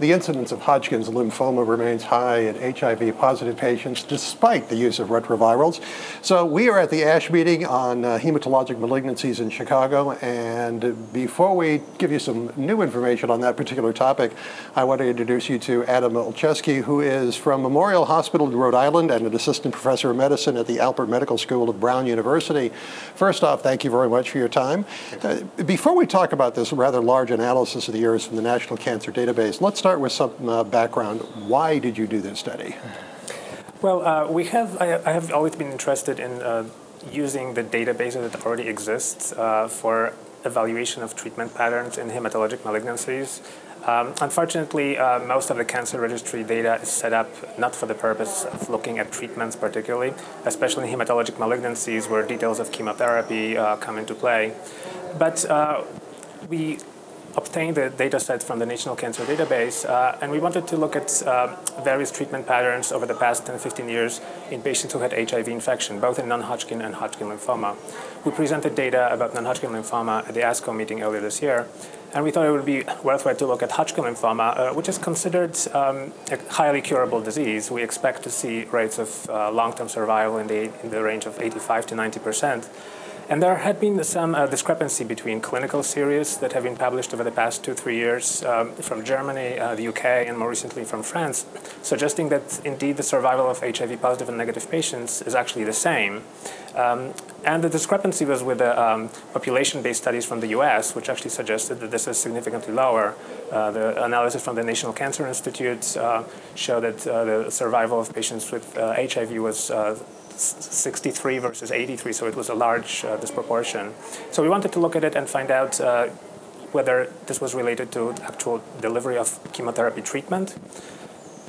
the incidence of Hodgkin's lymphoma remains high in HIV positive patients despite the use of retrovirals. So we are at the ASH meeting on uh, hematologic malignancies in Chicago. And before we give you some new information on that particular topic, I want to introduce you to Adam Olszewski, who is from Memorial Hospital in Rhode Island and an assistant professor of medicine at the Alpert Medical School of Brown University. First off, thank you very much for your time. Uh, before we talk about this rather large analysis of the years from the National Cancer Database, let's start with some uh, background. Why did you do this study? Well, uh, we have. I, I, have always been interested in uh, using the database that already exists uh, for evaluation of treatment patterns in hematologic malignancies. Um, unfortunately, uh, most of the cancer registry data is set up not for the purpose of looking at treatments particularly, especially in hematologic malignancies where details of chemotherapy uh, come into play. But uh, we obtained the data set from the National Cancer Database, uh, and we wanted to look at uh, various treatment patterns over the past 10, 15 years in patients who had HIV infection, both in non-Hodgkin and Hodgkin lymphoma. We presented data about non-Hodgkin lymphoma at the ASCO meeting earlier this year, and we thought it would be worthwhile to look at Hodgkin lymphoma, uh, which is considered um, a highly curable disease. We expect to see rates of uh, long-term survival in the, in the range of 85 to 90 percent. And there had been some uh, discrepancy between clinical series that have been published over the past two, three years um, from Germany, uh, the UK, and more recently from France, suggesting that indeed the survival of HIV positive and negative patients is actually the same. Um, and the discrepancy was with the um, population-based studies from the US, which actually suggested that this is significantly lower. Uh, the analysis from the National Cancer Institute uh, showed that uh, the survival of patients with HIV uh, was 63 versus 83, so it was a large uh, disproportion. So we wanted to look at it and find out uh, whether this was related to actual delivery of chemotherapy treatment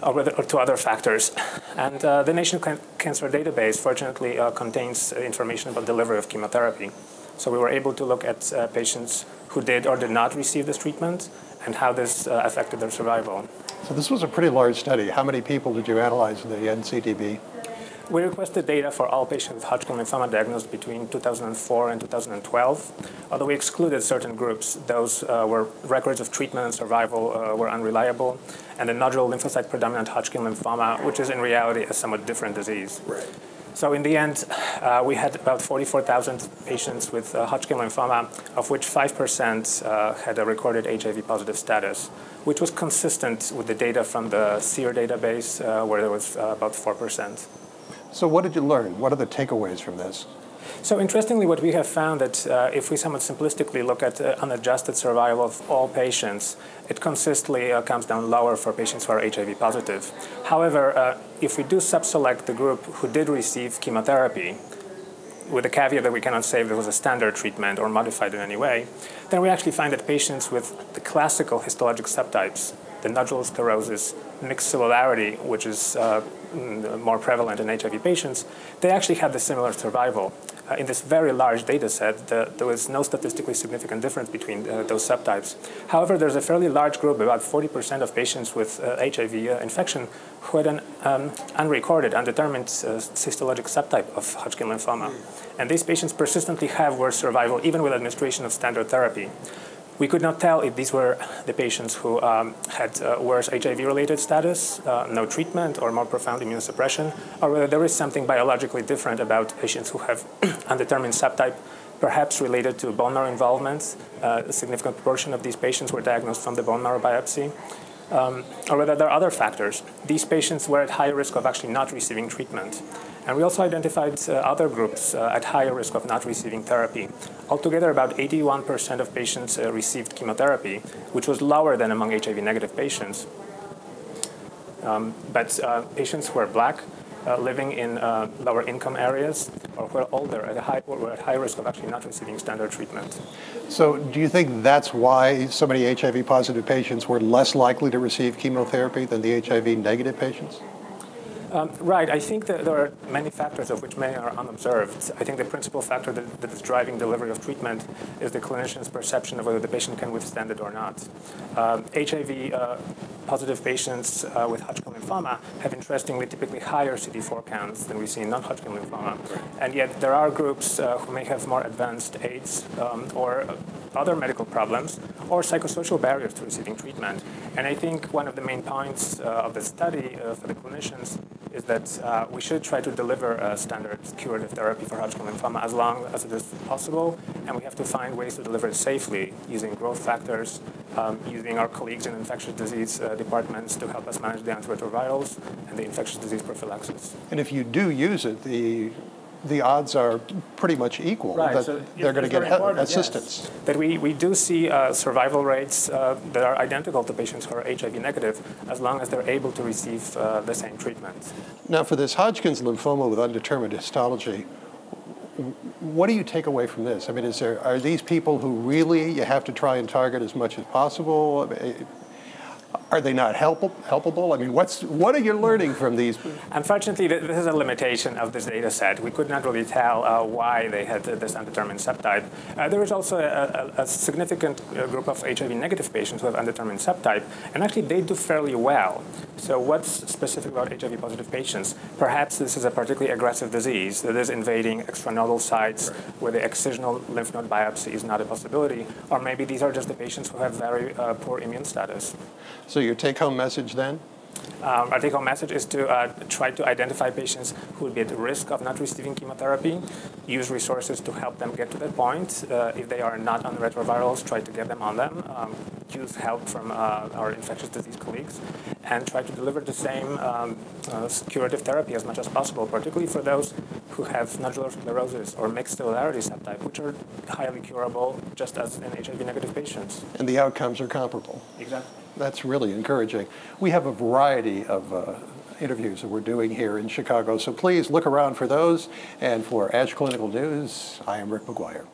or, whether, or to other factors. And uh, the National Can Cancer Database, fortunately, uh, contains information about delivery of chemotherapy. So we were able to look at uh, patients who did or did not receive this treatment and how this uh, affected their survival. So this was a pretty large study. How many people did you analyze in the NCDB? We requested data for all patients with Hodgkin lymphoma diagnosed between 2004 and 2012, although we excluded certain groups. Those uh, where records of treatment and survival uh, were unreliable, and the nodule lymphocyte predominant Hodgkin lymphoma, which is in reality a somewhat different disease. Right. So in the end, uh, we had about 44,000 patients with uh, Hodgkin lymphoma, of which 5% uh, had a recorded HIV positive status, which was consistent with the data from the SEER database, uh, where there was uh, about 4%. So what did you learn? What are the takeaways from this? So interestingly, what we have found that uh, if we somewhat simplistically look at uh, unadjusted survival of all patients, it consistently uh, comes down lower for patients who are HIV positive. However, uh, if we do subselect the group who did receive chemotherapy, with the caveat that we cannot say if there was a standard treatment or modified in any way, then we actually find that patients with the classical histologic subtypes, the nodular sclerosis, mixed cellularity, which is uh, mm, more prevalent in HIV patients, they actually had the similar survival. Uh, in this very large data set, the, there was no statistically significant difference between uh, those subtypes. However, there's a fairly large group, about 40% of patients with HIV uh, uh, infection, who had an um, unrecorded, undetermined uh, histologic subtype of Hodgkin lymphoma. And these patients persistently have worse survival, even with administration of standard therapy. We could not tell if these were the patients who um, had uh, worse HIV-related status, uh, no treatment, or more profound immunosuppression, or whether there is something biologically different about patients who have undetermined subtype, perhaps related to bone marrow involvement. Uh, a significant proportion of these patients were diagnosed from the bone marrow biopsy. Um, or whether there are other factors. These patients were at higher risk of actually not receiving treatment. And we also identified uh, other groups uh, at higher risk of not receiving therapy. Altogether, about 81% of patients uh, received chemotherapy, which was lower than among HIV negative patients. Um, but uh, patients who are black, uh, living in uh, lower income areas, or who are older, at high, were at high risk of actually not receiving standard treatment. So, do you think that's why so many HIV positive patients were less likely to receive chemotherapy than the HIV negative patients? Um, right. I think that there are many factors of which many are unobserved. I think the principal factor that, that is driving delivery of treatment is the clinician's perception of whether the patient can withstand it or not. Um, HIV uh, positive patients uh, with Hodgkin lymphoma have interestingly typically higher CD4 counts than we see in non-Hodgkin lymphoma. And yet there are groups uh, who may have more advanced AIDS um, or other medical problems or psychosocial barriers to receiving treatment. And I think one of the main points uh, of the study uh, for the clinicians is that uh, we should try to deliver a standard curative therapy for Hodgkin lymphoma as long as it is possible, and we have to find ways to deliver it safely using growth factors, um, using our colleagues in infectious disease uh, departments to help us manage the antiretrovirals and the infectious disease prophylaxis. And if you do use it, the the odds are pretty much equal Right, that so they're going to get very he- important, yes. assistance. That we, we do see uh, survival rates uh, that are identical to patients who are HIV negative as long as they're able to receive uh, the same treatment. Now, for this Hodgkin's lymphoma with undetermined histology, what do you take away from this? I mean, is there are these people who really you have to try and target as much as possible? Are they not help, helpable? I mean, what's what are you learning from these? Unfortunately, this is a limitation of this data set. We could not really tell uh, why they had this undetermined subtype. Uh, there is also a, a, a significant uh, group of HIV negative patients who have undetermined subtype, and actually they do fairly well. So, what's specific about HIV positive patients? Perhaps this is a particularly aggressive disease that is invading extranodal sites where the excisional lymph node biopsy is not a possibility, or maybe these are just the patients who have very uh, poor immune status. So your take-home message then? Um, our take-home message is to uh, try to identify patients who would be at risk of not receiving chemotherapy, use resources to help them get to that point. Uh, if they are not on retrovirals, try to get them on them. Um, use help from uh, our infectious disease colleagues, and try to deliver the same um, uh, curative therapy as much as possible, particularly for those who have nodular sclerosis or mixed cellularity subtype, which are highly curable, just as in HIV-negative patients. And the outcomes are comparable. Exactly. That's really encouraging. We have a variety of uh, interviews that we're doing here in Chicago, so please look around for those. And for ASH Clinical News, I am Rick McGuire.